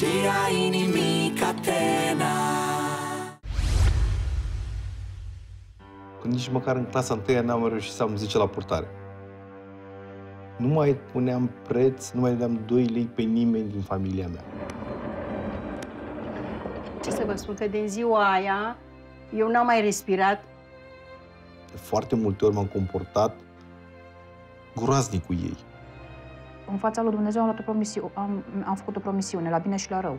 Magia inimii catena Când nici măcar în clasa întâia n-am reușit să am 10 la purtare. Nu mai puneam preț, nu mai dădeam 2 lei pe nimeni din familia mea. Ce să vă spun, că din ziua aia eu n-am mai respirat. De foarte multe ori m-am comportat groaznic cu ei. În fața lui Dumnezeu am, luat o promisiu- am, am făcut o promisiune, la bine și la rău.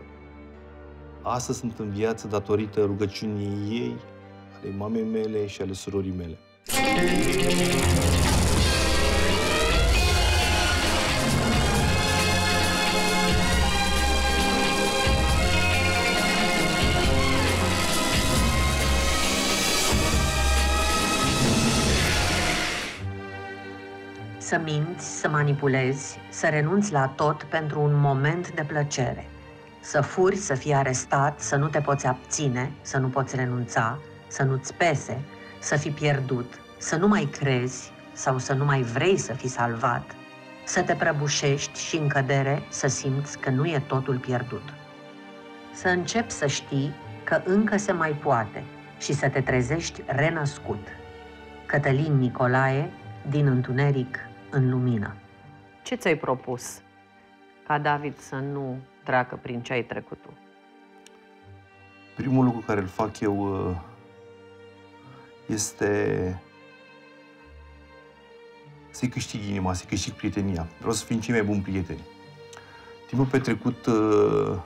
Astăzi sunt în viață datorită rugăciunii ei, ale mamei mele și ale surorii mele. Să minți, să manipulezi, să renunți la tot pentru un moment de plăcere. Să furi, să fii arestat, să nu te poți abține, să nu poți renunța, să nu-ți pese, să fii pierdut, să nu mai crezi sau să nu mai vrei să fii salvat, să te prăbușești și în cădere să simți că nu e totul pierdut. Să începi să știi că încă se mai poate și să te trezești renăscut. Cătălin Nicolae, din întuneric în lumină. Ce ți-ai propus ca David să nu treacă prin ce ai trecut tu? Primul lucru care îl fac eu uh, este să-i câștig inima, să-i câștig prietenia. Vreau să fim cei mai buni prieteni. Timpul petrecut uh,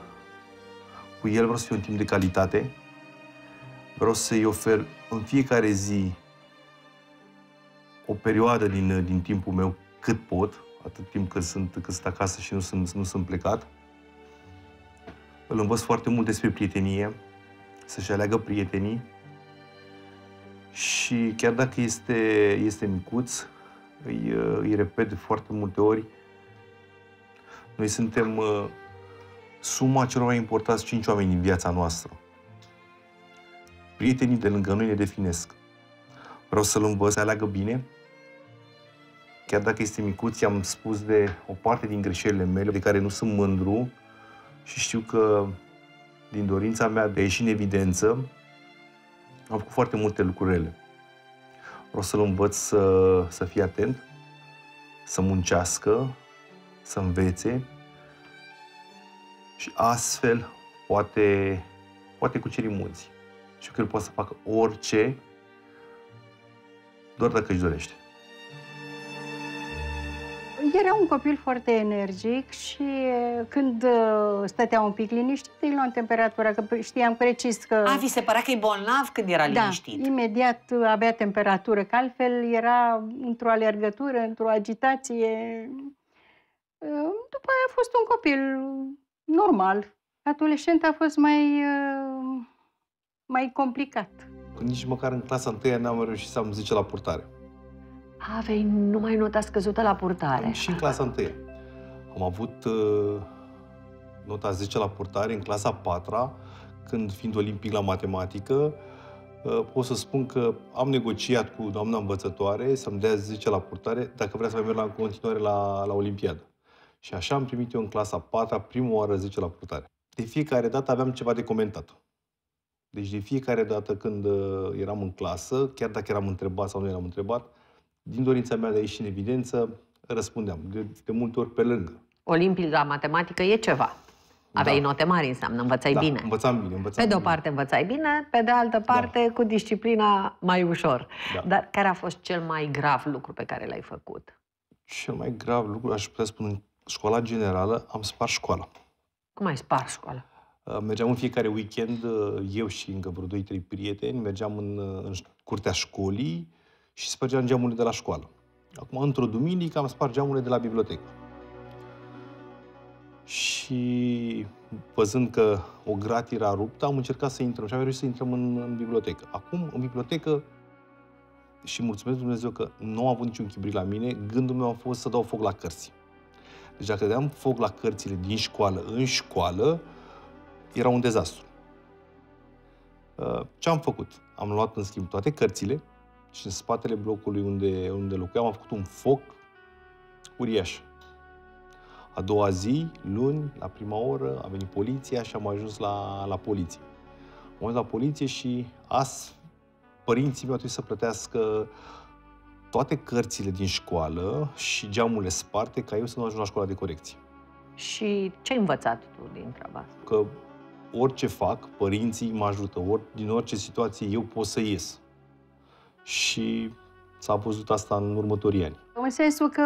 cu el vreau să fie un timp de calitate. Vreau să-i ofer în fiecare zi o perioadă din, din timpul meu cât pot, atât timp cât sunt, cât sunt acasă și nu sunt, nu sunt plecat. Îl învăț foarte mult despre prietenie, să-și aleagă prietenii și chiar dacă este, este micuț, îi, îi repet de foarte multe ori, noi suntem uh, suma celor mai importanți cinci oameni din viața noastră. Prietenii de lângă noi ne definesc. Vreau să-l învăț să aleagă bine, chiar dacă este micuț, i-am spus de o parte din greșelile mele, de care nu sunt mândru și știu că din dorința mea de a ieși în evidență, am făcut foarte multe lucruri rele. Vreau să-l învăț să, să fie atent, să muncească, să învețe și astfel poate, poate cuceri munți. Și că el poate să facă orice, doar dacă își dorește. Era un copil foarte energic și când uh, stătea un pic liniștit, îi luam temperatura, că știam precis că... A, vi se părea că e bolnav când era da, liniștit? imediat avea temperatură, că altfel era într-o alergătură, într-o agitație. Uh, După aia a fost un copil normal. Adolescent a fost mai, uh, mai complicat. Nici măcar în clasa întâia n-am reușit să am 10 la purtare. Aveai numai nota scăzută la purtare. Și în clasa întâia. Am avut uh, nota 10 la purtare în clasa 4 când fiind olimpic la matematică, uh, pot să spun că am negociat cu doamna învățătoare să-mi dea 10 la purtare dacă vrea să mai merg la în continuare la, la olimpiadă. Și așa am primit eu în clasa 4 prima oară 10 la purtare. De fiecare dată aveam ceva de comentat. Deci de fiecare dată când uh, eram în clasă, chiar dacă eram întrebat sau nu eram întrebat, din dorința mea de a ieși în evidență, răspundeam. De, de multe ori pe lângă. Olimpic la matematică e ceva. Aveai Da. note mari, înseamnă, învățai da, bine. învățam bine, învățam Pe de o bine. parte învățai bine, pe de altă parte cu disciplina mai ușor. Da. Dar care a fost cel mai grav lucru pe care l-ai făcut? Cel mai grav lucru, aș putea spune, în școala generală, am spart școala. Cum ai spart școala? Uh, Mergeam în fiecare weekend, uh, eu și încă vreo 2-3 prieteni, mergeam în, uh, în curtea școlii și spărgeam geamurile de la școală. Acum, într-o duminică, am spart geamurile de la bibliotecă. Și văzând că o grat era ruptă, am încercat să intrăm și am reușit să intrăm în, în bibliotecă. Acum, în bibliotecă, și mulțumesc Dumnezeu că nu am avut niciun chibrit la mine, gândul meu a fost să dau foc la cărți. Deci dacă dădeam foc la cărțile din școală în școală, era un dezastru. Uh, Ce am făcut? Am luat în schimb toate cărțile și în spatele blocului unde, unde locuiam am făcut un foc uriaș. A doua zi, luni, la prima oră, a venit poliția și am ajuns la, la poliție. Am ajuns la poliție și as, părinții mei au trebuit să plătească toate cărțile din școală și geamurile sparte ca eu să nu ajung la școala de corecție. Și ce ai învățat tu din treaba asta? Că orice fac, părinții mă ajută, ori, din orice situație eu pot să ies. Și s-a văzut asta în următorii ani. În sensul că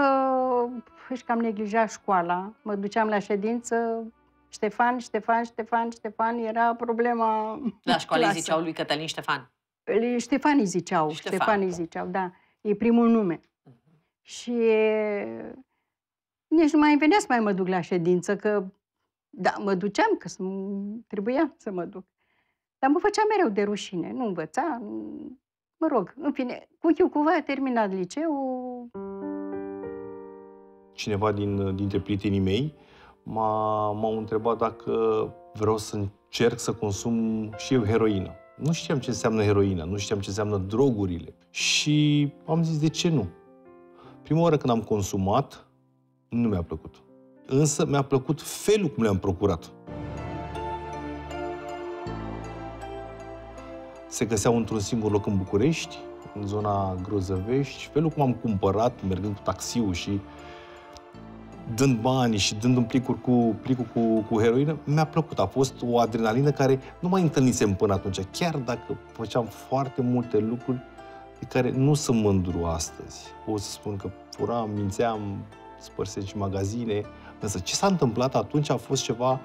își cam neglija școala. Mă duceam la ședință, Ștefan, Ștefan, Ștefan, Ștefan, era problema La școală îi clasă. ziceau lui Cătălin Ștefan. Îi- Ștefan îi ziceau, Ștefan. Ștefan îi ziceau, da. E primul nume. Și e, nici nu mai venea să mai mă duc la ședință, că da, mă duceam, că să, trebuia să mă duc. Dar mă făcea mereu de rușine, nu învăța, nu- mă rog, în fine, cu chiu cuva a terminat liceul, cineva din, dintre prietenii mei m-a, m-au întrebat dacă vreau să încerc să consum și eu heroină. Nu știam ce înseamnă heroina, nu știam ce înseamnă drogurile. Și am zis, de ce nu? Prima oară când am consumat, nu mi-a plăcut. Însă mi-a plăcut felul cum le-am procurat. Se găseau într-un singur loc în București, în zona Grozăvești, și felul cum am cumpărat, mergând cu taxiul și dând bani și dând un plicuri cu, plicul cu, cu heroină, mi-a plăcut. A fost o adrenalină care nu mai întâlnisem până atunci, chiar dacă făceam foarte multe lucruri de care nu sunt mândru astăzi. Pot să spun că furam, mințeam, spărsem și magazine, însă ce s-a întâmplat atunci a fost ceva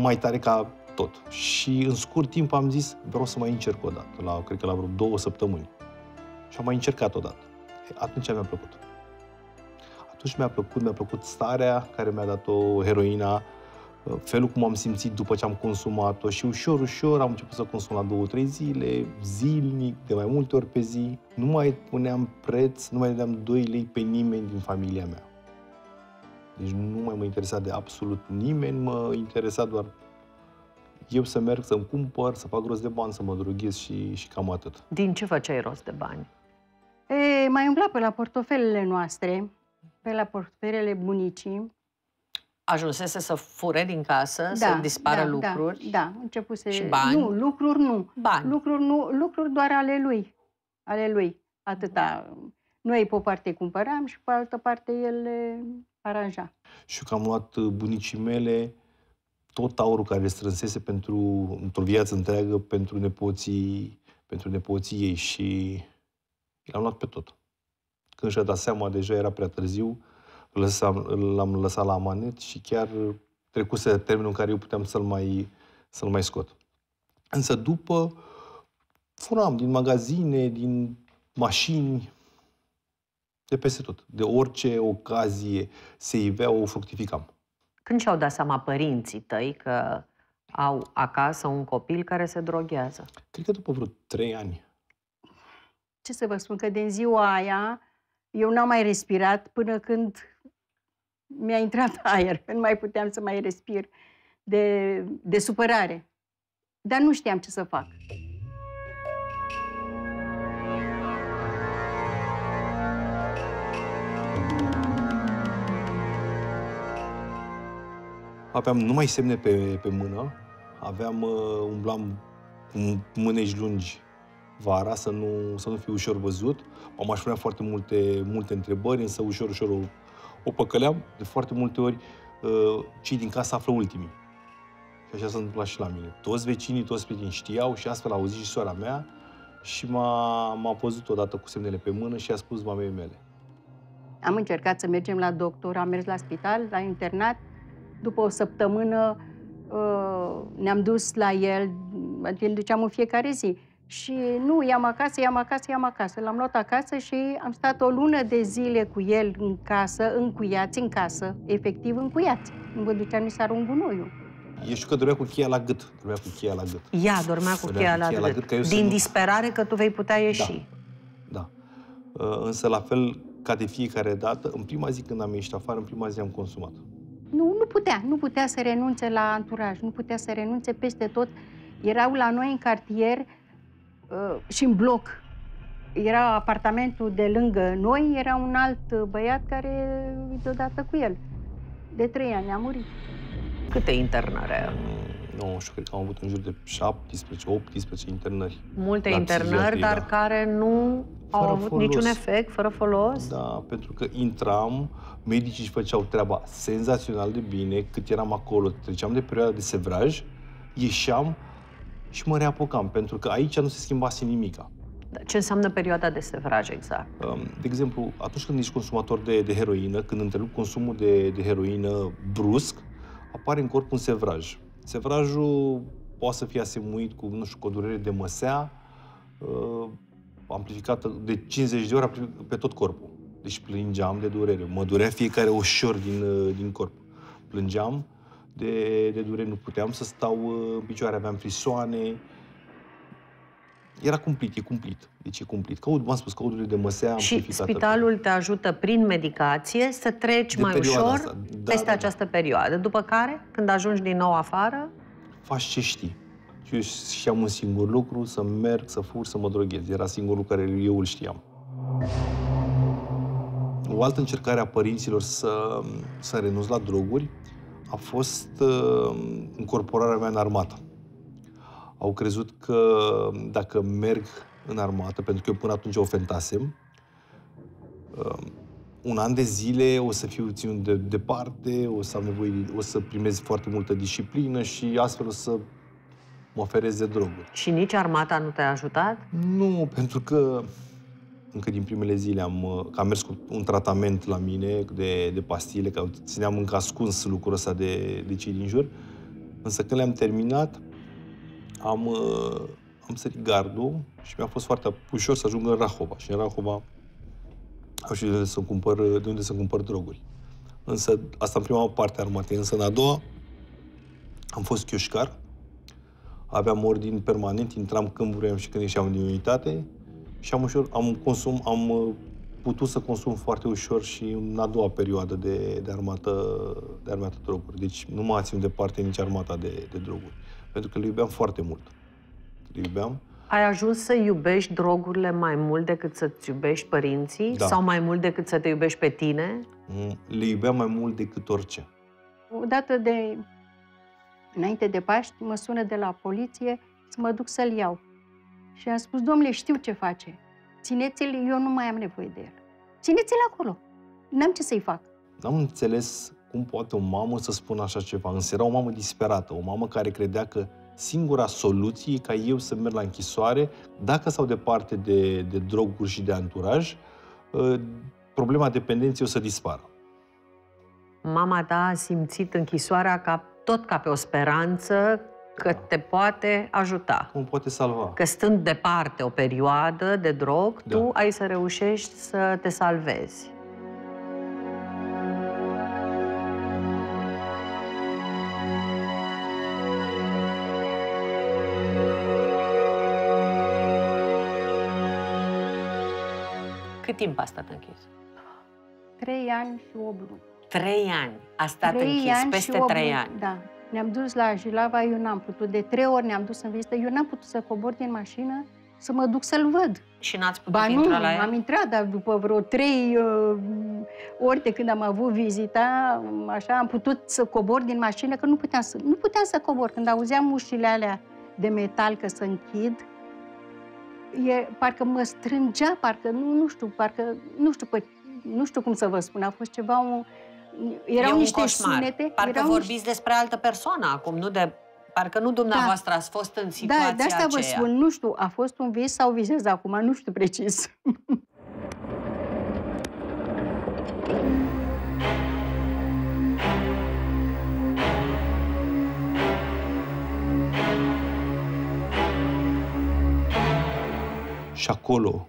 mai tare ca tot. Și în scurt timp am zis, vreau să mai încerc o dată, la, cred că la vreo două săptămâni. Și am mai încercat o dată. E, Atunci mi-a plăcut. Atunci mi-a plăcut, mi-a plăcut starea care mi-a dat-o heroina, felul cum am simțit după ce am consumat-o și ușor, ușor am început să consum la două, trei zile, zilnic, de mai multe ori pe zi. Nu mai puneam preț, nu mai dădeam 2 lei pe nimeni din familia mea. Deci nu mai mă interesa de absolut nimeni, mă interesa doar eu să merg să-mi cumpăr, să fac rost de bani, să mă droghez și, și cam atât. Din ce făceai rost de bani? E, mai umbla pe la portofelele noastre, pe la portofelele bunicii. Ajunsese să fure din casă, să dispară lucruri? Da, da, începuse... Și bani? Nu, lucruri nu. Bani. Lucruri, nu, lucruri doar ale lui. Ale lui. Atâta. Noi pe o parte cumpăram și pe altă parte el le aranja. Și că am luat uh, bunicii mele tot aurul care le strânsese pentru, într-o viață întreagă pentru nepoții, pentru nepoții ei și l-am luat pe tot. Când și-a dat seama, deja era prea târziu, lăsam, l-am lăsat la amanet și chiar trecuse termenul în care eu puteam să-l mai, să-l mai scot. Însă după furam din magazine, din mașini, de peste tot. De orice ocazie se ivea, o fructificam. Când și-au dat seama părinții tăi că au acasă un copil care se droghează? Cred că după vreo trei ani. Ce să vă spun, că din ziua aia eu n-am mai respirat până când mi-a intrat aer, că nu mai puteam să mai respir de, de supărare. Dar nu știam ce să fac. Aveam numai semne pe, pe mână, aveam, uh, umblam cu mâneci lungi vara, să nu, să nu fiu ușor văzut. Mama își punea foarte multe, multe întrebări, însă ușor, ușor o, o păcăleam. De foarte multe ori, uh, cei din casă află ultimii. Și așa s-a întâmplat și la mine. Toți vecinii, toți prietenii știau și astfel a auzit și soara mea și m-a, m-a văzut odată cu semnele pe mână și a spus mamei mele. Am încercat să mergem la doctor, am mers la spital, la internat. După o săptămână uh, ne-am dus la el, îl duceam în fiecare zi. Și nu, i-am acasă, i-am acasă, i-am acasă. L-am luat acasă și am stat o lună de zile cu el în casă, încuiați în casă, efectiv încuiați. Nu vă duceam nici să arunc gunoiul. Eu știu că dormea cu cheia la gât. Dormea cu cheia la gât. Ea dormea cu Dormea cheia cu la cheia la gât. gât, că eu să Din nu- disperare că tu vei putea ieși. Da. Uh, Însă, la fel ca de fiecare dată, în prima zi când am ieșit afară, în prima zi am consumat. Nu, nu putea, nu putea să renunțe la anturaj, nu putea să renunțe peste tot. Erau la noi în cartier uh, și în bloc. Era apartamentul de lângă noi, era un alt uh, băiat care deodată cu el. De trei ani a murit. Câte internări ai avut? Mm, Nu știu, cred că am avut în jur de 17-18 internări. Multe La internări, psihiatrie, dar da. care nu au Fără avut folos. niciun efect, fără folos? Da, pentru că intram, medicii își făceau treaba senzațional de bine, cât eram acolo, treceam de perioada de sevraj, ieșeam și mă reapucam, pentru că aici nu se schimbase nimica. Da, Ce înseamnă perioada de sevraj exact? Um, De exemplu, atunci când ești consumator de, de heroină, când întrerup consumul de, de heroină brusc, apare în corp un sevraj. Sevrajul poate să fie asemuit cu, nu știu, cu o durere de măsea, uh, amplificată de 50 de ori apli- pe tot corpul. Deci plângeam de durere. Mă durea fiecare oșor din, uh, din corp. Plângeam de, de durere, nu puteam să stau uh, în picioare, aveam frisoane, era cumplit, e cumplit. Deci e cumplit. Căut, v-am spus, căuturile de măsea Și amplificată. spitalul te ajută prin medicație să treci De mai perioada ușor asta. Da, peste da, da. această perioadă. După care, când ajungi din nou afară, Faci ce știi. Și eu știam un singur lucru, să merg, să fur, să mă droghez. Era singurul care eu îl știam. O altă încercare a părinților să, să renunț la droguri a fost uh, incorporarea mea în armată. Au crezut că dacă merg în armată, pentru că eu până atunci o fentasem, uh, un an de zile o să fiu ținut de, departe, o să am nevoie, de- o să primez foarte multă disciplină și astfel o să mă oferez de droguri. și nici armata nu te-a ajutat? Nu, pentru că încă din primele zile am, uh, că am mers cu un tratament la mine de, de pastile, că țineam încă ascuns lucrul ăsta de, de cei din jur. Însă când le-am terminat, am, uh, am sărit gardul și mi-a fost foarte ușor să ajung în Rahova. Și în Rahova am știut de unde să cumpăr, de unde să cumpăr droguri. Însă, asta în prima parte a armatei. Însă în a doua am fost chioșcar, aveam ordin permanent, intram când vroiam și când ieșeam din unitate și am, ușor, am, consum, am uh, putut să consum foarte ușor și în a doua perioadă de, de, armată, de armată droguri. Deci nu m-a ținut departe nici armata de, de droguri. Pentru că le iubeam foarte mult. Le iubeam. Ai ajuns să iubești drogurile mai mult decât să-ți iubești părinții? Da. Sau mai mult decât să te iubești pe tine? Mm, Le iubeam mai mult decât orice. Odată de, înainte de Paști, mă sună de la poliție să mă duc să-l iau. Și am spus, domnule, știu ce face. Țineți-l, eu nu mai am nevoie de el. Țineți-l acolo. N-am ce să-i fac. N-am înțeles cum poate o mamă să spună așa ceva. Însă era o mamă disperată, o mamă care credea că singura soluție e ca eu să merg la închisoare, dacă stau departe de, de droguri și de anturaj, uh, problema dependenței o să dispară. Mama ta a simțit închisoarea ca, tot ca pe o speranță că te poate ajuta. Cum poate salva? Că stând departe o perioadă de drog, Da. tu ai să reușești să te salvezi. Cât timp a stat închis? Trei ani și opt luni. Trei ani. A stat Trei închis, ani peste și opt trei luni, ani. Da. Ne-am dus la Jilava, eu n-am putut. De trei ori ne-am dus în vizită. Eu n-am putut să cobor din mașină să mă duc să-l văd. Și n-ați putut Ba nu, intra la el? am intrat, dar după vreo trei uh, ori de când am avut vizita, um, așa, am putut să cobor din mașină, că nu puteam să, nu puteam să cobor. Când auzeam ușile alea de metal că se închid, e, parcă mă strângea, parcă, nu, nu știu, parcă, nu știu, pe, nu știu cum să vă spun, a fost ceva, un, erau e un niște coșmar. sunete. Parcă erau vorbiți niște, despre altă persoană acum, nu de... Parcă nu dumneavoastră ați fost în situația da, de asta vă aceea. spun, nu știu, a fost un vis sau visez acum, nu știu precis. Și acolo,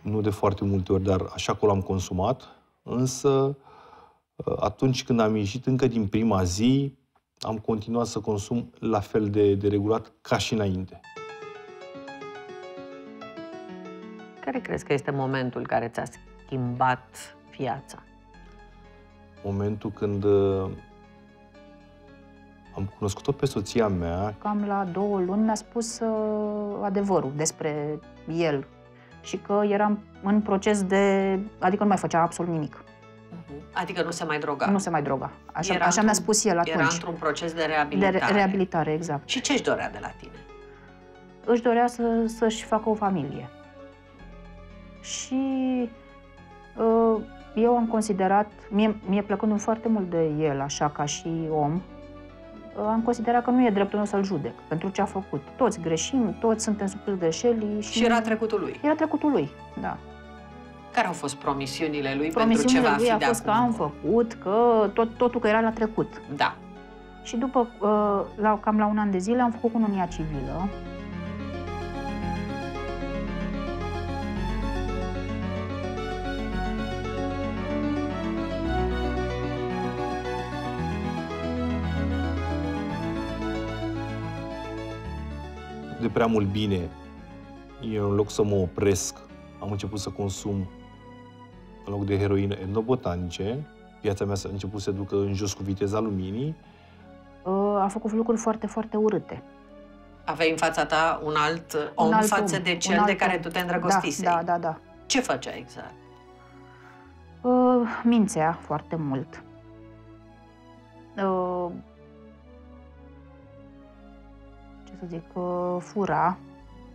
nu de foarte multe ori, dar așa acolo am consumat, însă uh, atunci când am ieșit încă din prima zi, am continuat să consum la fel de, de regulat ca și înainte. Care crezi că este momentul care ți-a schimbat viața? Momentul când uh, am cunoscut-o pe soția mea, Cam la două luni mi-a spus uh, adevărul despre el și că eram în proces de... adică nu mai făcea absolut nimic. Adică nu se mai droga. Nu se mai droga. Așa, Era așa mi-a într-un- spus el Era atunci. într-un proces de De reabilitare. re- reabilitare, exact. Și ce-și dorea de la tine? Își dorea să, să-și facă o familie. Și uh, eu am considerat, mie, mie plăcându-mi foarte mult de el, așa ca și om, uh, am considerat că nu e dreptul meu să-l judec pentru ce a făcut. Toți greșim, toți suntem supus greșelii și... Și era trecutul lui. Era trecutul lui, da. Care au fost promisiunile lui pentru Promisiunile ce va lui fi a de fost că acum? am făcut, că tot, totul că era la trecut. Da. Și după, uh, la, cam la un an de zile, am făcut cununia civilă. De prea mult bine, eu în loc să mă opresc, am început să consum în loc de heroină etnobotanice. Viața mea s-a început să se ducă în jos cu viteza luminii. Uh, a făcut lucruri foarte, foarte urâte. Aveai în fața ta un alt om Un alt față om, de un cel alt de care om. tu te îndrăgostisei. Da, da, da, da. Ce făcea exact? Uh, mințea foarte mult. Uh, ce să zic, uh, fura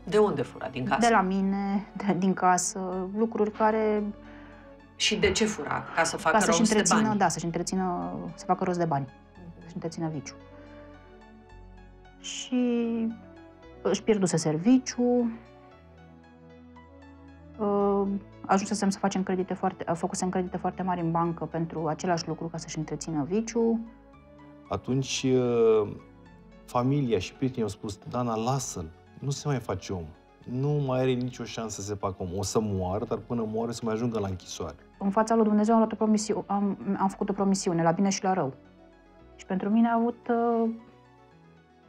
De unde fura? Din casă? de la mine, de, din casă, lucruri care Și de ce fura? Ca să facă ca să-și rost de întrețină, bani? da, să-și întrețină, să facă rost de bani, să-și întrețină viciu. Și își pierduse serviciu, uh, ajunsesem să facem credite foarte, a făcusem credite foarte mari în bancă pentru același lucru ca să-și întrețină viciu. Atunci, uh, familia și prietenii au spus, Dana, lasă-l, nu se mai face om. Nu mai are nicio șansă să se facă om. O să moară, dar până moare să mai ajungă la închisoare. În fața lui Dumnezeu am, luat o promisiune, am, am făcut o promisiune, la bine și la rău. Și pentru mine a avut... uh,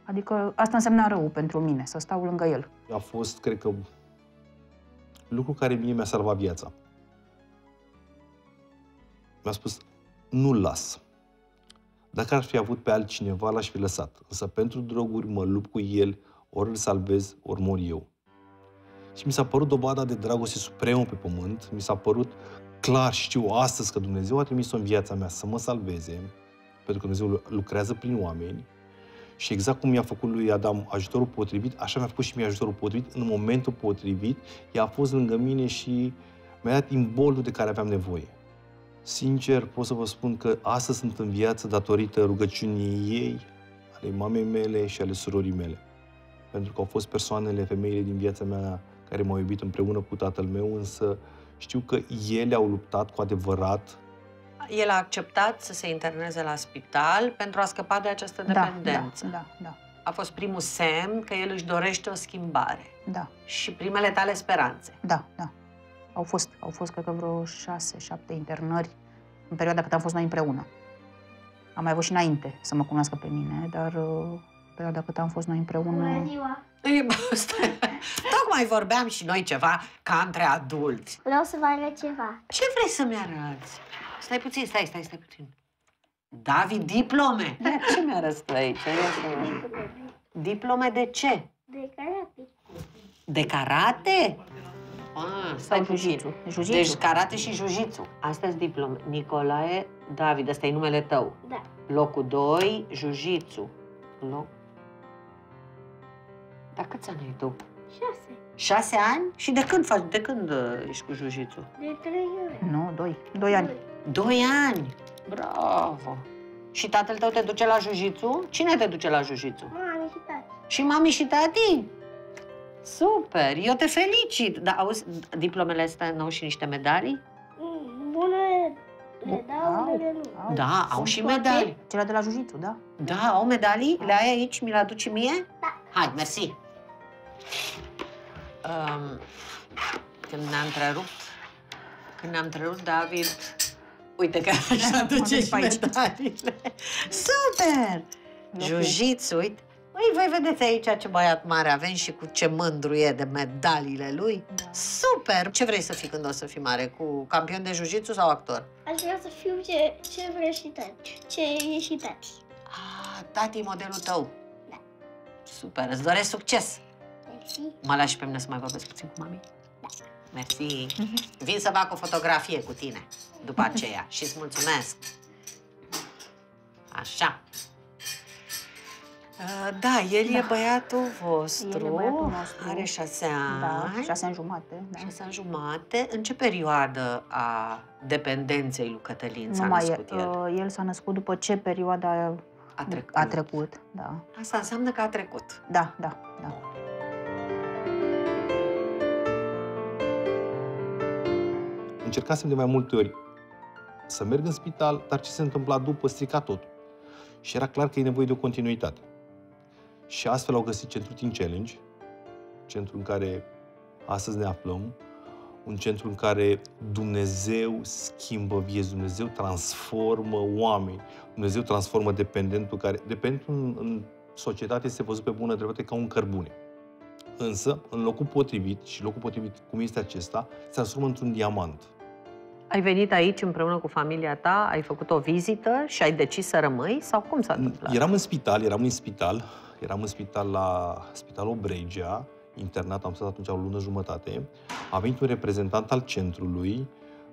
Adică asta însemna rău pentru mine, să stau lângă el. A fost, cred că, lucru care mie mi-a salvat viața. Mi-a spus, nu-l las. Dacă ar fi avut pe altcineva, l-aș fi lăsat. Însă pentru droguri mă lupt cu el, ori îl salvez, ori mor eu. Și mi s-a părut dovada de dragoste supremă pe pământ. Mi s-a părut clar, știu astăzi că Dumnezeu a trimis-o în viața mea să mă salveze, pentru că Dumnezeu lucrează prin oameni. Și exact cum i-a făcut lui Adam ajutorul potrivit, așa mi-a făcut și mie ajutorul potrivit în momentul potrivit. Ea a fost lângă mine și mi-a dat imboldul de care aveam nevoie. Sincer, pot să vă spun că astăzi sunt în viață datorită rugăciunii ei, ale mamei mele și ale surorii mele. Pentru că au fost persoanele, femeile din viața mea care m-au iubit împreună cu tatăl meu, însă știu că ele au luptat cu adevărat El a acceptat să se interneze la spital pentru a scăpa de această Da, dependență. da, da, da, A fost primul semn că el își dorește o schimbare. da, Și primele tale speranțe. da, da. Au fost, au fost, cred că, vreo șase, șapte internări în perioada cât am fost noi împreună. Am mai avut și înainte să mă cunoască pe mine, dar uh, în perioada cât am fost noi împreună... Bună ziua! Ei, bă, stai. Tocmai vorbeam și noi ceva ca între adulți. Vreau să vă arăt ceva. Ce vrei să-mi arăți? Stai puțin, stai, stai, stai puțin. David, diplome! Ia, ce mi-arăți tu aici? Ia să văd. Diplome de ce? De karate. De karate? Ah, stai Sau puțin. jiu-jitsu. Jiu-jitsu. Deci karate și jiu-jitsu. Astea sunt diplome. Nicolae David, ăsta e numele tău. Da. Locul 2, jiu-jitsu. Loc... Dar câți ani ai tu? Șase. Șase ani? Și de când faci? De când uh, ești cu jiu-jitsu? De trei ore. Nu, doi. Doi ani. Doi ani! Bravo! Și tatăl tău te duce la jiu-jitsu? Cine te duce la jiu-jitsu? Mami și tati. Și mami și tati? Super! Eu te felicit! Dar auzi, diplomele astea nu au și niște medalii? Mm, Bunele le dau, Au, unele nu. au. Da, au Sunt și toate? medalii. Cele de la jiu da? Da, au medalii? Le ai aici? Mi le aduci mie? Da. Hai, mersi! Um, când ne-am întrerupt, când ne-am întrerupt, David, uite că își aduce și pe aici. medaliile. Super! Jiu-jitsu, uite. Ui, voi vedeți aici ce băiat mare avem și cu ce mândru e de medaliile lui. Da. Super! Ce vrei să fii când o să fii mare? Cu campion de jiu-jitsu sau actor? Aș vrea să fiu ce, ce vrea și tati. Ce e și tati. Ah, tati, modelul tău. Da. Super, îți doresc succes! Mersi. Mă lași pe mine să mai vorbesc puțin cu mami? Mersi. Vin să fac o fotografie cu tine după aceea și îți mulțumesc. Așa. Uh, Da, el e băiatul vostru. El e băiatul nostru. Are șase Da, ani. șase ani jumate. Da. Șase ani jumate. În ce perioadă a dependenței lui Cătălin s-a Nu mai născut e, el? uh, el s-a născut după ce perioada A trecut. a trecut. Da, Asta înseamnă că a trecut. da, da. da. Încercasem de mai multe ori să merg în spital, dar ce se întâmpla după strica tot. Și era clar că e nevoie de o continuitate. Și astfel au găsit centrul Teen Challenge, centru în care astăzi ne aflăm, un centru în care Dumnezeu schimbă vieți, Dumnezeu transformă oameni, Dumnezeu transformă dependentul care... Dependentul în, în societate este văzut pe bună dreptate ca un cărbune. Însă, în locul potrivit, și locul potrivit cum este acesta, se transformă într-un diamant. Ai venit aici împreună cu familia ta, ai făcut o vizită și ai decis să rămâi? Sau cum s-a întâmplat? Eram în spital, eram în spital, eram în spital la Spitalul Obregea, internat, am stat atunci o lună jumătate. A venit un reprezentant al centrului,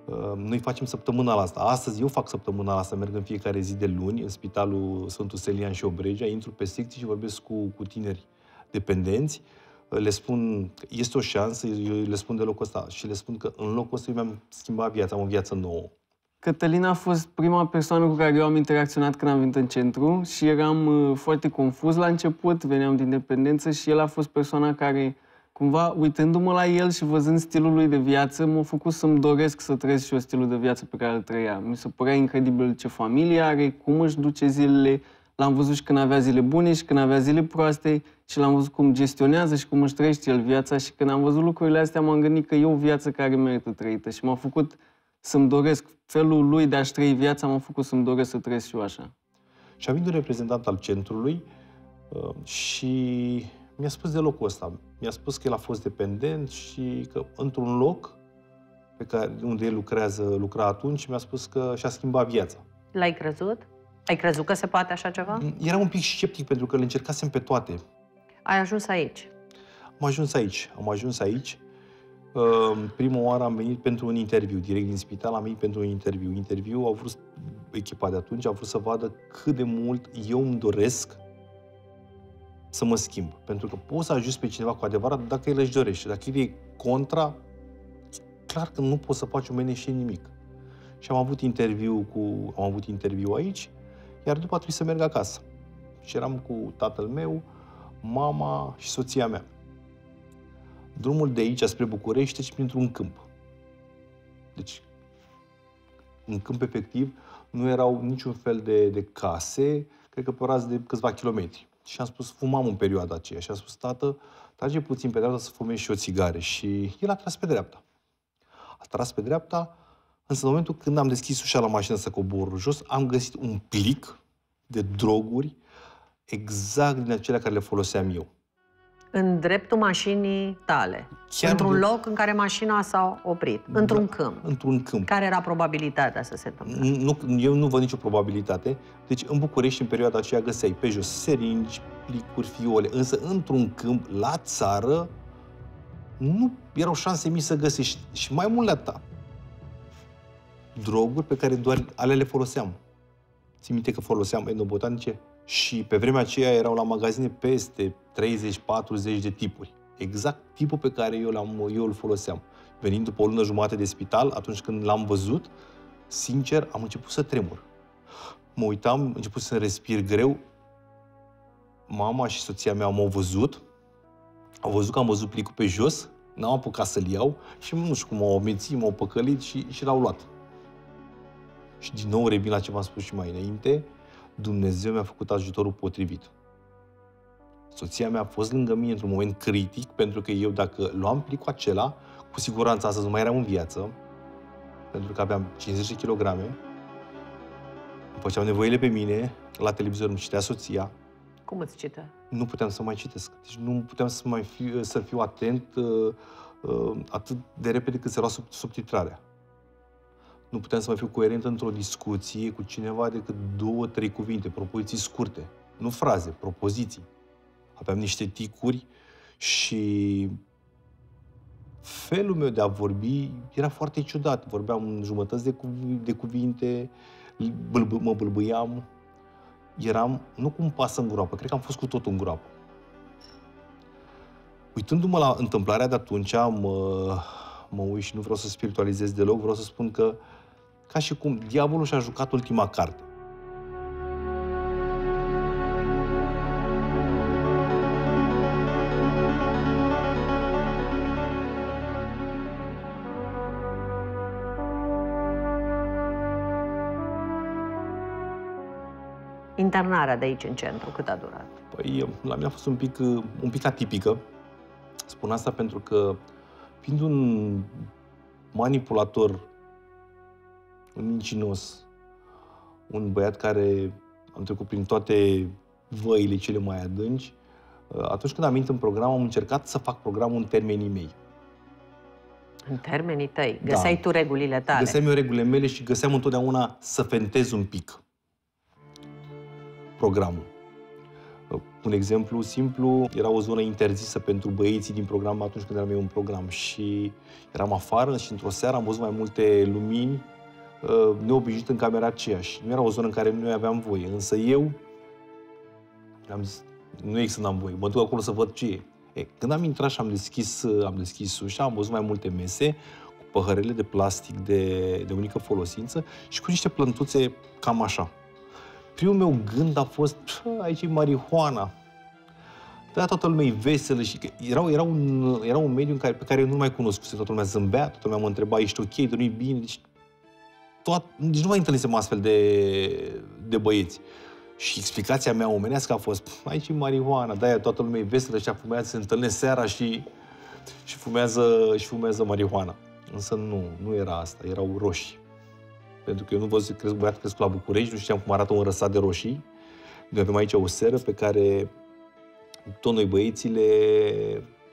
Uh, noi facem săptămâna asta. Astăzi eu fac săptămâna asta, merg în fiecare zi de luni în Spitalul Sfântul Selian și Obregea, intru pe secții și vorbesc cu, cu tineri dependenți. Uh, Le spun că este o șansă, eu le spun de locul ăsta și le spun că în locul ăsta eu mi-am schimbat viața, am o viață nouă. Cătălina a fost prima persoană cu care eu am interacționat când am venit în centru și eram uh, foarte confuz la început, veneam din dependență și el a fost persoana care, cumva, uitându-mă la el și văzând stilul lui de viață, m-a făcut să-mi doresc să trăiesc și eu stilul de viață pe care îl trăia. Mi se părea incredibil ce familie are, cum își duce zilele, l-am văzut și când avea zile bune și când avea zile proaste și l-am văzut cum gestionează și cum își trăiește el viața și când am văzut lucrurile astea m-am gândit că e o viață care merită trăită și m-a făcut să-mi doresc felul lui de a-și trăi viața, m-a făcut să-mi doresc să trăiesc și eu așa. Și a venit un reprezentant al centrului uh, și mi-a spus de locul ăsta. Mi-a spus că el a fost dependent și că într-un loc pe care, unde el lucrează, lucra atunci, mi-a spus că și-a schimbat viața. L-ai crezut? Ai crezut că se poate așa ceva? Eram un pic sceptic pentru că le încercasem pe toate. Ai ajuns aici. Am ajuns aici. Am ajuns aici. Uh, Prima oară am venit pentru un interviu, direct din spital am venit pentru un interviu. Interviu au vrut, echipa de atunci a vrut să vadă cât de mult eu îmi doresc să mă schimb. Pentru că poți să ajuți pe cineva cu adevărat dacă el își dorește. Dacă el e contra, clar că nu poți să faci omenește nimic. Și am avut interviu cu, am avut interviu aici, iar după a trebuit să merg acasă. Și eram cu tatăl meu, mama și soția mea. Drumul de aici spre București trece printr-un câmp. Deci, în câmp efectiv, nu erau niciun fel de, de case, cred că pe o rază de câțiva kilometri. Și am spus, fumam în perioada aceea. Și am spus, tată, trage puțin pe dreapta să fumez și o țigare. Și el a tras pe dreapta. A tras pe dreapta, însă în momentul când am deschis ușa la mașină să cobor jos, am găsit un plic de droguri exact din acelea care le foloseam eu. În dreptul mașinii tale. Chiar într-un de- loc în care mașina s-a oprit. Într-un câmp. Într-un câmp. Care era probabilitatea să se întâmple? Nu, eu nu văd nicio probabilitate. Deci în București, în perioada aceea, găseai pe jos seringi, plicuri, fiole. Însă într-un câmp, la țară, nu erau șanse mici să găsești. Și mai mult la ta. Droguri pe care doar ale le foloseam. Țin minte că foloseam etnobotanice și pe vremea aceea erau la magazine peste 30-40 de tipuri. Exact tipul pe care eu, l-am, eu îl foloseam. Venind după o lună jumate de spital, atunci când l-am văzut, sincer, am început să tremur. Mă uitam, am început să respir greu. Mama și soția mea m-au văzut, au văzut că am văzut plicul pe jos, n-am apucat să-l iau și nu știu cum m-au omețit, m-au păcălit și, și l-au luat. Și din nou revin la ce v-am spus și mai înainte, Dumnezeu mi-a făcut ajutorul potrivit. Soția mea a fost lângă mine într-un moment critic, pentru că eu dacă luam plicul acela, cu siguranță astăzi nu mai eram în viață, pentru că aveam 50 de kilograme, îmi făceam nevoile pe mine, la televizor îmi citea soția, Cum îți cită? nu puteam să mai citesc. Deci nu puteam să mai fiu, să fiu atent uh, uh, atât de repede cât se lua sub, subtitrarea. Nu puteam să mai fiu coerent într-o discuție cu cineva decât două, trei cuvinte, propoziții scurte. Nu fraze, propoziții. Aveam niște ticuri și felul meu de a vorbi era foarte ciudat. Vorbeam în jumătăți de, cuv- de cuvinte, bâlbâ- mă bâlbâiam. Eram, nu cu un pas în groapă, cred că am fost cu totul în groapă. Uitându-mă la întâmplarea de atunci, mă, mă uit și nu vreau să spiritualizez deloc, vreau să spun că ca și cum diavolul și-a jucat ultima carte. Internarea de aici în centru, cât a durat? Păi, la mine a fost un pic, un pic atipică. Spun asta pentru că, fiind un manipulator, un mincinos, un băiat care am trecut prin toate văile cele mai adânci, atunci când am venit în program, am încercat să fac programul în termenii mei. În termenii tăi. Găseai Da. tu regulile tale. Găseam eu regulile mele și găseam întotdeauna să fentez un pic programul. Un exemplu simplu, era o zonă interzisă pentru băieții din program atunci când eram eu în program și eram afară și într-o seară am văzut mai multe lumini uh, neobișnuit în camera aceea și nu era o zonă în care noi aveam voie, însă eu am zis, nu e să n-am voie, mă duc acolo să văd ce e. e când am intrat și am deschis, uh, am deschis ușa, am văzut mai multe mese cu păhărele de plastic de, de unică folosință și cu niște plântuțe cam așa primul meu gând a fost, "Pă, aici e marihuana. Da, toată lumea e veselă și că era, era, un, era un mediu în care, pe care eu nu mai cunosc. Toată lumea zâmbea, toată lumea mă întreba, ești ok, nu bine? Deci, toat, deci nu mai întâlnisem astfel de, de băieți. Și explicația mea omenească a fost, "Pf, aici e marihuana, de-aia toată lumea e veselă și fumează, se întâlnesc seara și, și, fumează, și fumează marihuana. Însă nu, nu era asta, erau roșii pentru că eu nu văzut cresc, băiat crescut la București, nu știam cum arată un răsat de roșii. Noi avem aici o seră pe care tot noi băieții le,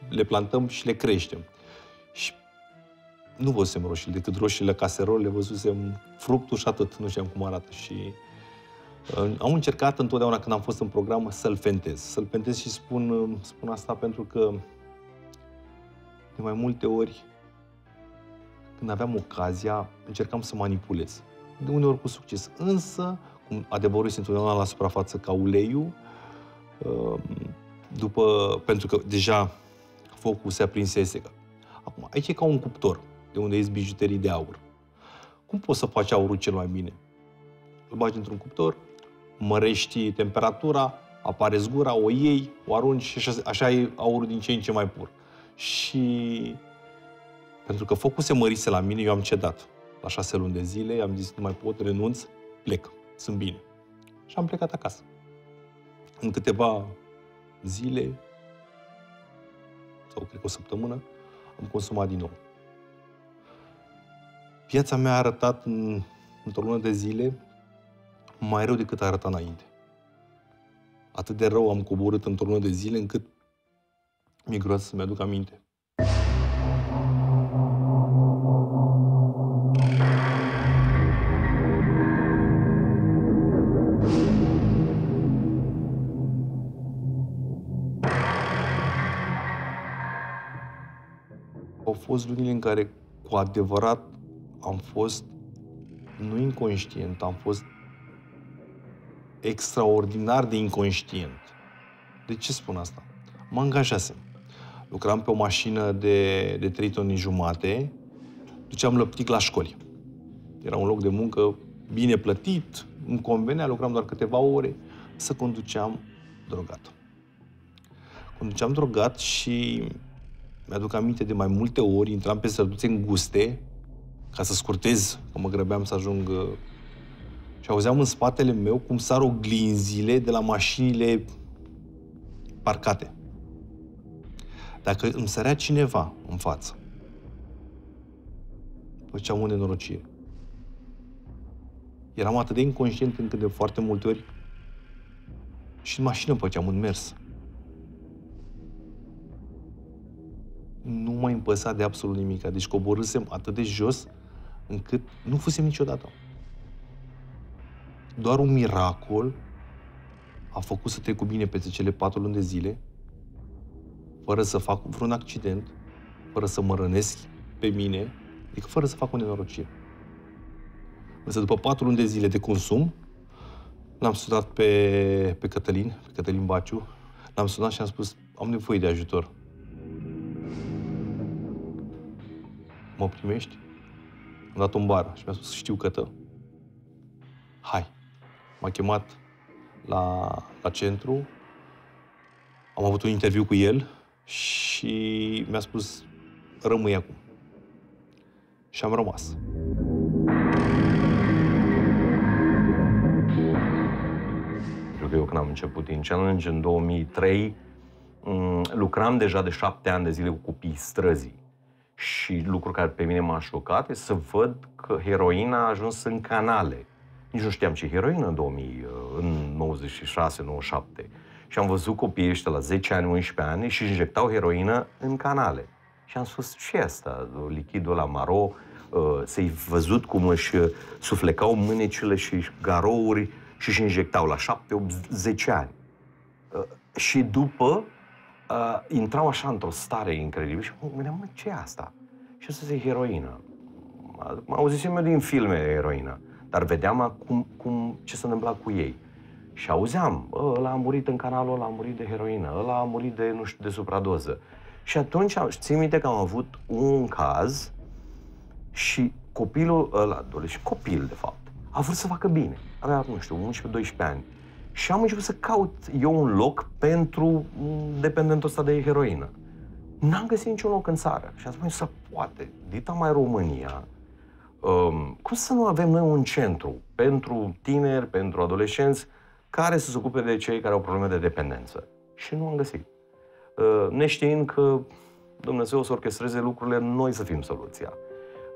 le plantăm și le creștem. Și nu văzusem roșii, decât roșiile caserole, le văzusem fructul și atât, nu știam cum arată. Și uh, am încercat întotdeauna când am fost în program să-l fentez. Să-l fentez și spun, uh, spun asta pentru că de mai multe ori când aveam ocazia, încercam să manipulez. De uneori cu succes. Însă, cum adevărul este întotdeauna la suprafață ca uleiul, uh, după, pentru că deja focul se aprinsese. Acum, aici e ca un cuptor, de unde ies bijuterii de aur. Cum poți să faci aurul cel mai bine? Îl bagi într-un cuptor, mărești temperatura, apare zgura, o iei, o arunci și așa, așa e aurul din ce în ce mai pur. Și pentru că focul se mărise la mine, eu am cedat. La șase luni de zile, am zis, nu mai pot, renunț, plec, sunt bine. Și am plecat acasă. În câteva zile, sau cred că o săptămână, am consumat din nou. Viața mea a arătat în, într-o lună de zile mai rău decât a arătat înainte. Atât de rău am coborât într-o lună de zile încât mi-e groază să-mi aduc aminte. Au fost lunile în care cu adevărat am fost nu inconștient, am fost extraordinar de inconștient. De ce spun asta? Mă angajasem. Lucram pe o mașină de, de 3 toni jumate, duceam lăptic la școli. Era un loc de muncă bine plătit, îmi convenea, lucram doar câteva ore, să conduceam drogat. Conduceam drogat și mi-aduc aminte de mai multe ori, intram pe străduțe înguste, ca să scurtez, că mă grăbeam să ajung... uh, Și auzeam în spatele meu cum sar oglinzile de la mașinile parcate. Dacă îmi sărea cineva în față, făceam o nenorocire. Eram atât de inconștient încât de foarte multe ori și în mașină făceam un mers. nu mai îmi păsa de absolut nimic. Deci coborâsem atât de jos încât nu fusem niciodată. Doar un miracol a făcut să trec cu bine peste cele patru luni de zile, fără să fac vreun accident, fără să mă rănesc pe mine, adică fără să fac o nenorocire. Însă după patru luni de zile de consum, l-am sunat pe, pe Cătălin, pe Cătălin Baciu, l-am sunat și am spus, am nevoie de ajutor. Mă primești? Am dat un bar și mi-a spus, știu Cătă, hai. M-a chemat la, la centru, am avut un interviu cu el și mi-a spus, rămâi acum. Și am rămas. Pentru că eu când am început din Challenge în 2003, m, lucram deja de șapte ani de zile cu copiii străzii. Și lucru care pe mine m-a șocat este să văd că heroina a ajuns în canale. Nici nu știam ce heroină în 2000, în 96-97. Și am văzut copiii ăștia la 10 ani, 11 ani și injectau heroină în canale. Și am spus, ce e asta? Lichidul la maro, uh, să-i văzut cum își suflecau mânecile și garouri și își injectau la 7, 8, 10 ani. Uh, Și după uh, intrau așa într-o stare incredibilă și mă gândeam, mă, ce e asta? Și asta e heroină. Mă auzisem eu din filme eroină, dar vedeam acum cum, ce se întâmpla cu ei. Și auzeam, "Bă, ăla a murit în canalul ăla, a murit de heroină, ăla a murit de, nu știu, de supradoză. Și atunci, am- țin minte că am avut un caz și copilul ăla, adolescent, copil de fapt, a vrut să facă bine. Avea, nu știu, 11-12 ani. Și am început să caut eu un loc pentru mm, dependentul ăsta de heroină. N-am găsit niciun loc în țară. Și am spus, "Băi, să poate, dita mai România, um, cum să nu avem noi un centru pentru tineri, pentru adolescenți, care să se ocupe de cei care au probleme de dependență? Și nu am găsit. Uh, neștiind că Dumnezeu o să orchestreze lucrurile, noi să fim soluția.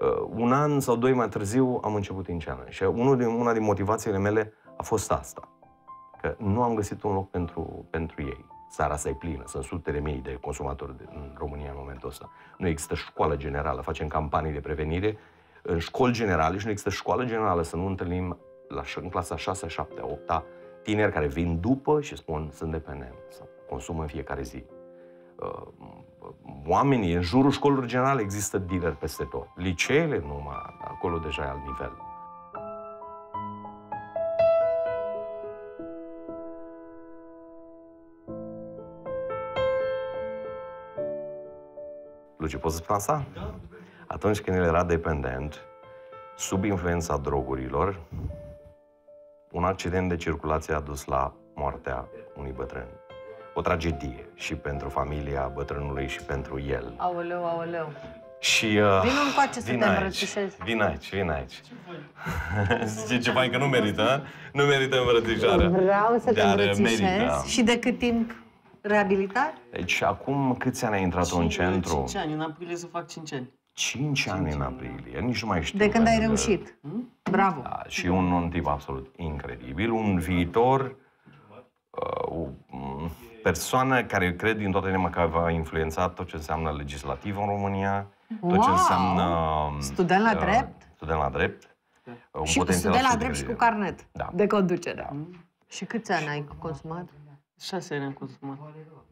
Uh, un an sau doi mai târziu am început în challenge. Și unul din, una din motivațiile mele a fost asta. Că nu am găsit un loc pentru, pentru ei. Țara asta e plină, sunt sute de mii de consumatori de, în România în momentul ăsta. Nu există școală generală, facem campanii de prevenire în școli generale și nu există școală generală să nu întâlnim la, ș- în clasa 6, 7, 8 tineri care vin după și spun sunt dependent, sau consumă în fiecare zi. Uh, Oamenii, în jurul școlilor generale există dealer peste tot. Liceele, numai, acolo deja e alt nivel. Luci, poți să spun asta? Atunci când el era dependent, sub influența drogurilor, un accident de circulație a dus la moartea unui bătrân. O tragedie și pentru familia bătrânului și pentru el. Aoleu, aoleu. Și... Uh, Vino încoace să vin te aici, îmbrățișezi. Vin aici, vin aici. Ce, ce fain că nu merită, a? Nu merită îmbrățișarea. Vreau să te Dar îmbrățișez. merită. Și de cât timp reabilitat? Deci, acum câți ani ai intrat în centru? 5 ani, în aprilie să fac 5 ani. 5 ani în aprilie, nici nu mai știu. De când ai pentru că- reușit. Bravo. Da, și un, un tip absolut incredibil, un viitor, uh, o mm, persoană care cred din toată inima că va influența tot ce înseamnă legislativ în România, tot ce Wow! înseamnă... Student la uh, drept? Student la drept. Un Și cu potențial student la absolut drept și cu incredibil. carnet Da. de conducere. Și câți ani ai consumat? 6 ani am consumat.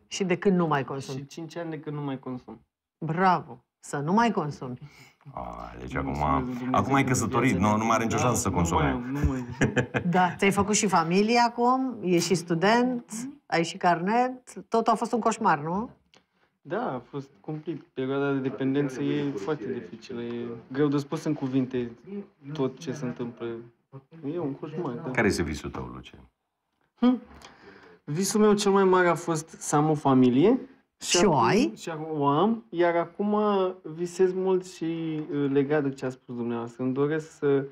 Și de când nu mai consumi? Și 5 ani de când nu mai consum. Bravo! Să nu mai consumi. A, deci Mulțumesc acum, lui Dumnezeu acum ai pentru căsătorit, viața nu, mea. nu mai are nicio Da, șansă să nu consume. mai- Nu mai... Da, ți-ai făcut și familie acum, ești și student, ai și carnet, totul a fost un coșmar, nu? Da, a fost cumplit. Perioada de dependență e foarte dificilă. E greu de spus în cuvinte tot ce se întâmplă. E un coșmar. Da. Care este visul tău, Luce? Visul meu cel mai mare a fost să am o familie. Și o acum- ai? Și acum o am, iar acum visez mult și uh, legat de ce a spus dumneavoastră. Îmi doresc să,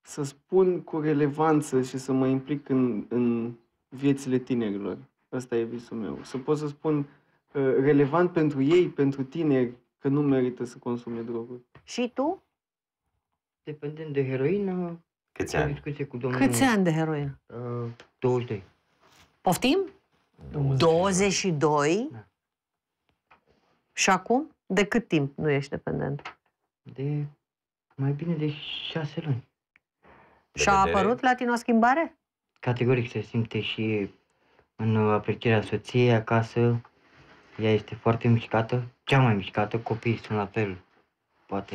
să spun cu relevanță și să mă implic în, în viețile tinerilor. Ăsta e visul meu. Să pot să spun uh, relevant pentru ei, pentru tineri, că nu merită să consume droguri. Și tu? Dependent de heroină, Câți am ani? discuție cu domnul... Câți ani de heroină? Uh, 22. Poftim? 22? Da. Și acum? De cât timp nu ești dependent? De mai bine de 6 luni. De Și a vedere? apărut la tine o schimbare? Categoric se simte și în aprecierea soției acasă. Ea este foarte mișcată, cea mai mișcată, copiii sunt la fel, poate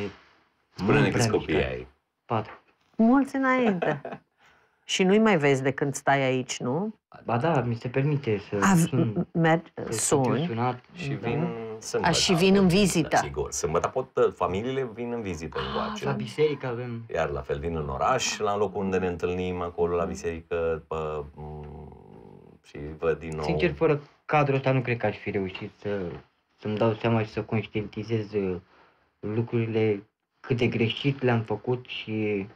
Spune-ne mult câți prea copii mișcați. ai. Patru. Mulți înainte. Și nu-i mai vezi de când stai aici, nu? Ba da, mi se permite să A, sun, mergi, să fiu suni. sunat. Și da. vin sâmbătă. A, și vin în vizită. Da, sigur. Sâmbătă pot, uh, familiile vin în vizită Ah, încoace. La biserică avem Iar la fel vin în oraș, la locul unde ne întâlnim, acolo la biserică, pe, m, și văd din nou. Sincer, fără cadrul ăsta nu cred că aș fi reușit să, să-mi dau seama și să conștientizez uh, lucrurile cât de greșit le-am făcut și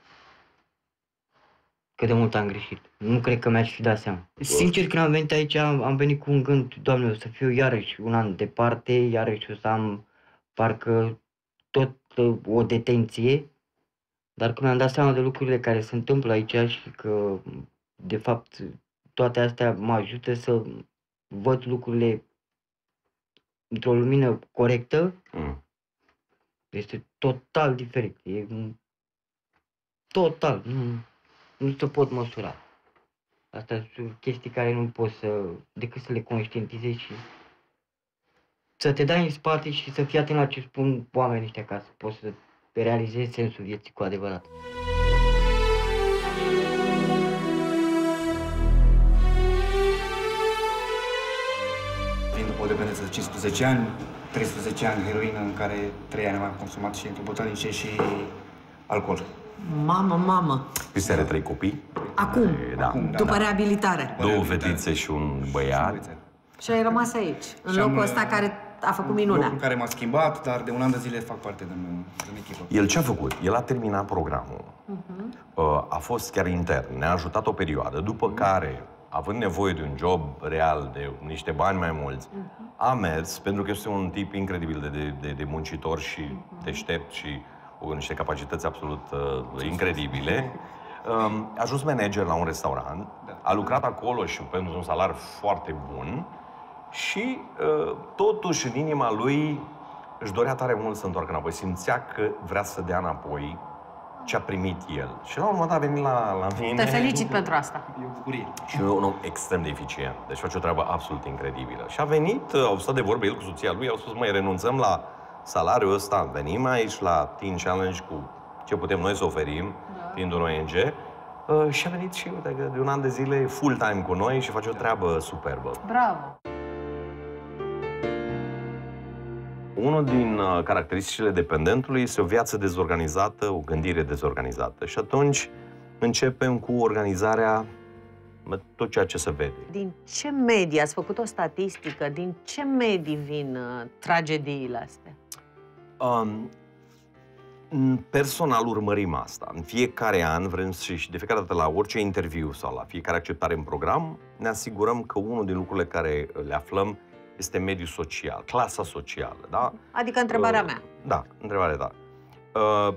cât de mult am greșit. Nu cred că mi-aș fi dat seama. Sincer, când am venit aici, am, am venit cu un gând, Doamne, o să fiu iarăși un an departe, iarăși o să am parcă tot uh, o detenție, dar când mi-am dat seama de lucrurile care se întâmplă aici și că, de fapt, toate astea mă ajută să văd lucrurile într-o lumină corectă, Mm. este total diferit. E un- total, nu, nu se pot măsura. Asta sunt chestii care nu poți să, decât să le conștientizezi și să te dai în spate și să fii atent la ce spun oamenii ăștia ca să poți să realizezi sensul vieții cu adevărat. Vin după o dependență de 15 ani, 13 ani heroină în care 3 ani am consumat și într și alcool. Mamă, mamă. Cristi are trei copii. Acum, E, Da. Acum, da, după da. reabilitare. Două fetițe și un băiat. Și ai rămas aici, în Și am, locul ăsta uh, care a făcut minunea. Locul care m-a schimbat, dar de un an de zile fac parte din, din echipă. El ce a făcut? El a terminat programul. Uh, A fost chiar intern, ne-a ajutat o perioadă, după care, având nevoie de un job real, de niște bani mai mulți, a mers, pentru că este un tip incredibil de, de, de, de muncitor și deștept și cu niște capacități absolut uh, incredibile. Um, a ajuns manager la un restaurant, a lucrat acolo și pentru un salar foarte bun și uh, totuși în inima lui își dorea tare mult să întoarcă înapoi. Simțea că vrea să dea înapoi ce a primit el. Și la un moment dat a venit la, la mine... Te felicit pentru asta. E o bucurie. Și e un om extrem de eficient. Deci face o treabă absolut incredibilă. Și a venit, au stat de vorbă el cu soția lui, au spus, mai renunțăm la salariul ăsta, venim aici la Teen Challenge cu ce putem noi să oferim, da. fiind un ONG. Uh, și a venit și uite, că de un an de zile full-time cu noi și face o treabă superbă. Bravo. Unul din uh, caracteristicile dependentului este o viață dezorganizată, o gândire dezorganizată. Și atunci începem cu organizarea mă, tot ceea ce se vede. Din ce medii, ați făcut o statistică, din ce medii vin uh, tragediile astea? Um, în personal urmărim asta. În fiecare an vrem și, și de fiecare dată la orice interviu sau la fiecare acceptare în program, ne asigurăm că unul din lucrurile care le aflăm este mediul social, clasa socială, da? Adică întrebarea Uh, mea. Da, întrebarea ta. Uh,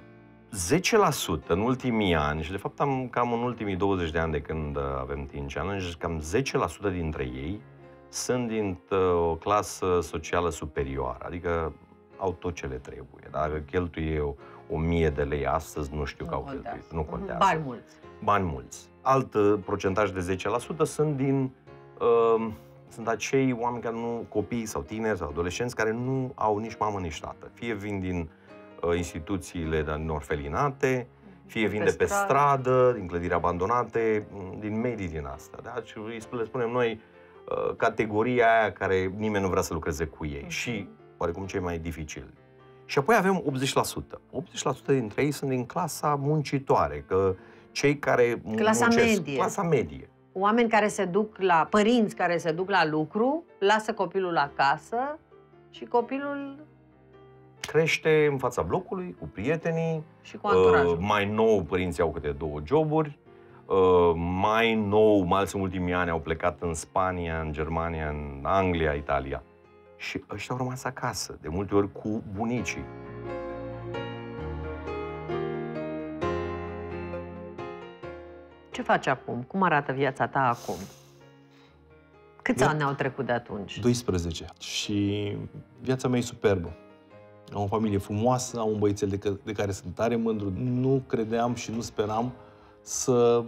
10% în ultimii ani, și de fapt am cam în ultimii 20 de ani de când uh, avem Teen Challenge, cam 10% dintre ei sunt dintr-o clasă socială superioară, adică au tot ce le trebuie. Dacă cheltuie o, o mie de lei astăzi, nu știu Nu că au contează. cheltuit. Nu contează. Bani mulți. Bani mulți. Alt uh, procentaj de 10% sunt din uh, sunt acei oameni care nu, copii sau tineri sau adolescenți care nu au nici mamă, nici tată. Fie vin din uh, instituțiile din orfelinate, fie vin Pe de pe stradă. stradă, din clădiri abandonate, m, din medii din astea. Da? Și îi sp- le spunem noi uh, categoria aia care nimeni nu vrea să lucreze cu ei și oarecum cei mai dificili. Și apoi avem 80%. 80% dintre ei sunt din clasa muncitoare, că cei care Clasa muncesc, medie. clasa medie. Oameni care se duc la, părinți care se duc la lucru, lasă copilul acasă și copilul crește în fața blocului, cu prietenii. și cu anturajul. Uh, mai nou, părinții au câte două joburi. Uh, mai nou, mai alți în ultimii ani au plecat în Spania, în Germania, în Anglia, Italia. Și ăștia au rămas acasă, de multe ori cu bunicii. Ce faci acum? Cum arată viața ta acum? Câți Eu- ani au trecut de atunci? 12. Și viața mea e superbă. Am o familie frumoasă, am un băiețel de, că, de care sunt tare mândru. Nu credeam și nu speram să,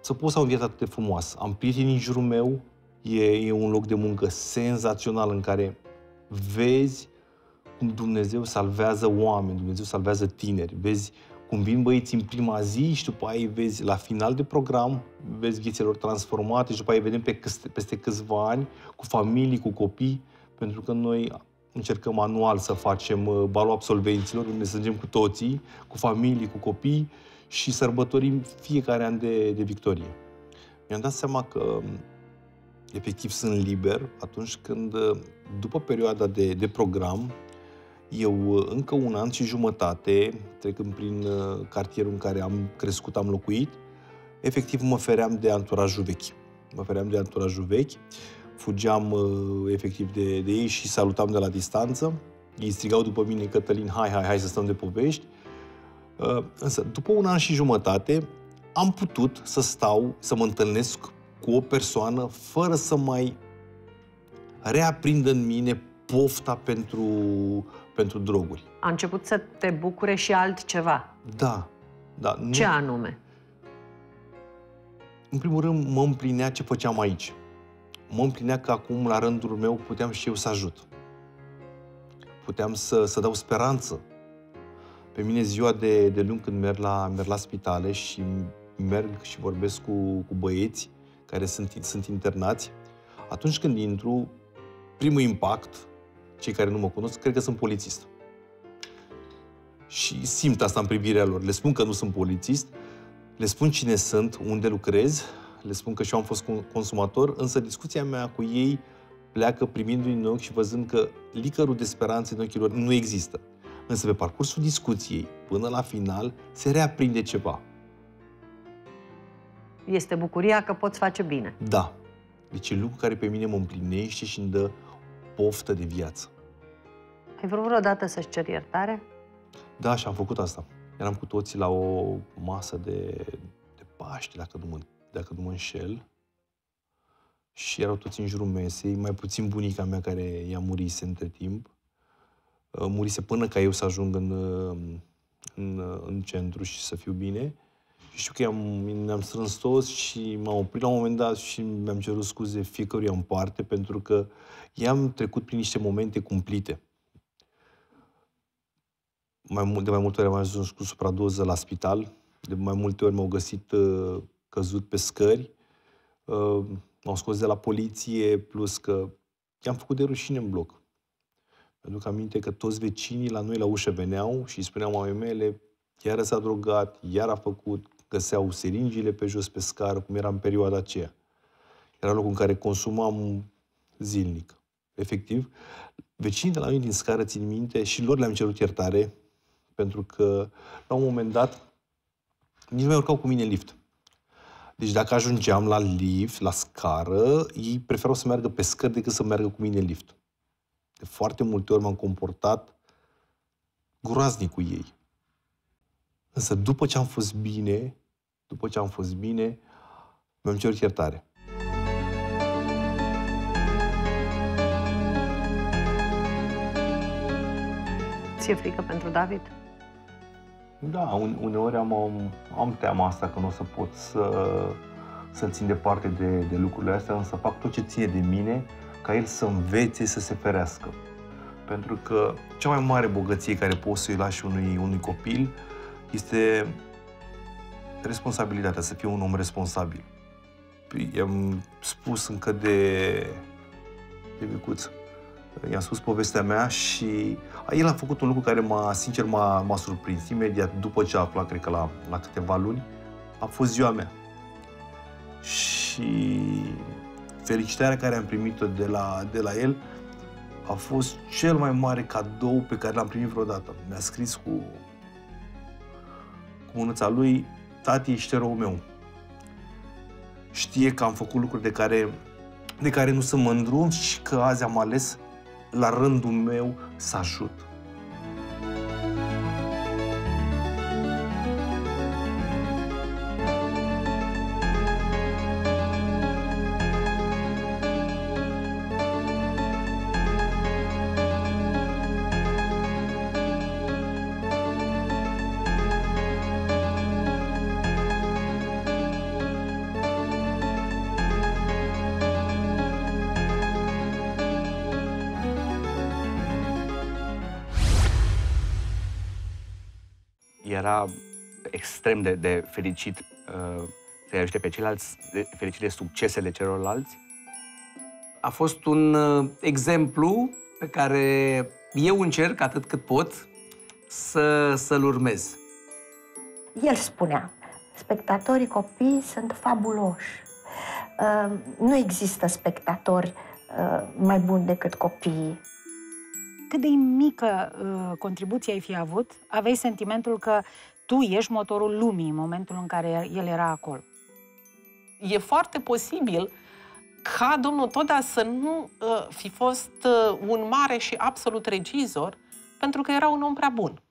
să pot să am o viață atât de frumoasă. Am prieteni în jurul meu, e, e un loc de muncă senzațional în care vezi cum Dumnezeu salvează oameni, Dumnezeu salvează tineri. Vezi cum vin băieți în prima zi și după aia îi vezi la final de program, vezi viețile lor transformate și după aia îi vedem pe câste, peste câțiva ani cu familii, cu copii, pentru că noi încercăm anual să facem uh, balul absolvenților, unde strângem cu toții, cu familii, cu copii și sărbătorim fiecare an de, de victorie. Mi-am dat seama că um, efectiv sunt liber atunci când, uh, după perioada de, de program, eu uh, încă un an și jumătate, trecând prin cartierul în care am crescut, am locuit, efectiv mă feream de anturajul vechi. Mă feream de anturajul vechi fugeam uh, efectiv de, de ei și salutam de la distanță. Ei strigau după mine, Cătălin, hai, hai, hai să stăm de povești. Uh, însă, după un an și jumătate, am putut să stau, să mă întâlnesc cu o persoană fără să mai reaprindă în mine pofta pentru, pentru droguri. A început să te bucure și altceva. Da, da. Nu... Ce anume? În primul rând, mă împlinea ce făceam aici mă împlinea că acum, la rândul meu, puteam și eu să ajut. Puteam să, să dau speranță. Pe mine ziua de, de luni când merg la, merg la spitale și merg și vorbesc cu, cu băieți care sunt, sunt internați, atunci când intru, primul impact, cei care nu mă cunosc, cred că sunt polițist. Și simt asta în privirea lor. Le spun că nu sunt polițist, le spun cine sunt, unde lucrez le spun că și eu am fost consumator, însă discuția mea cu ei pleacă primindu-i în ochi și văzând că licărul de speranță în ochii lor nu există. Însă pe parcursul discuției, până la final, se reaprinde ceva. Este bucuria că poți face bine. Da. Deci e lucru care pe mine mă împlinește și îmi dă poftă de viață. Ai vrut vreodată să-și ceri iertare? Da, și am făcut asta. Eram cu toții la o masă de, de Paște, dacă nu mă dacă nu mă înșel, și erau toți în jurul mesei, mai puțin bunica mea care i-a murise între timp. Uh, murise până ca eu să ajung în, uh, în, uh, în centru și să fiu bine. Și știu că i-am, ne-am strâns toți și m-am oprit la un moment dat și mi-am cerut scuze fiecăruia în parte pentru că i-am trecut prin niște momente cumplite. Mai mult, de mai multe ori am ajuns cu supradoză la spital, de mai multe ori m-au găsit căzut pe scări, uh, m-au scos de la poliție, plus că i-am făcut de rușine în bloc. Mi-aduc aminte că toți vecinii la noi la ușă veneau și îi spuneau mamei mele, iar s-a drogat, iar a făcut, găseau seringile pe jos pe scară, cum era în perioada aceea. Era locul în care consumam zilnic. Efectiv, vecinii de la noi din scară, țin minte, și lor le-am cerut iertare, pentru că, la un moment dat, nici nu mai urcau cu mine în lift. Deci dacă ajungeam la lift, la scară, ei preferau să meargă pe scări decât să meargă cu mine în lift. De foarte multe ori m-am comportat groaznic cu ei. Însă după ce am fost bine, după ce am fost bine, mi-am cerut iertare. Ți-e frică pentru David? Da, uneori am, am teama asta că nu o să pot să, să țin departe de, de lucrurile astea, însă fac tot ce ține de mine ca el să învețe să se ferească. Pentru că cea mai mare bogăție care poți să-i lași unui, unui copil este responsabilitatea, să fie un om responsabil. I-am spus încă de, de micuț i-am spus povestea mea și el a făcut un lucru care m-a, sincer, m-a, m-a surprins. Imediat după ce a aflat, cred că la, la câteva luni, a fost ziua mea. Și felicitarea care am primit-o de la, de la el a fost cel mai mare cadou pe care l-am primit vreodată. Mi-a scris cu, cu mânuța lui, tati, ești eroul meu. Știe că am făcut lucruri de care, de care nu sunt mândru și că azi am ales la rândul meu să ajut. Extrem de, de fericit uh, să-i ajute pe ceilalți, de, fericit de succesele celorlalți. A fost un uh, exemplu pe care eu încerc atât cât pot să, să-l urmez. El spunea, spectatorii copii sunt fabuloși. Uh, nu există spectatori uh, mai buni decât copiii. Cât de mică uh, contribuție ai fi avut, aveai sentimentul că tu ești motorul lumii în momentul în care el era acolo. E foarte posibil ca domnul Toda să nu uh, fi fost uh, un mare și absolut regizor, pentru că era un om prea bun.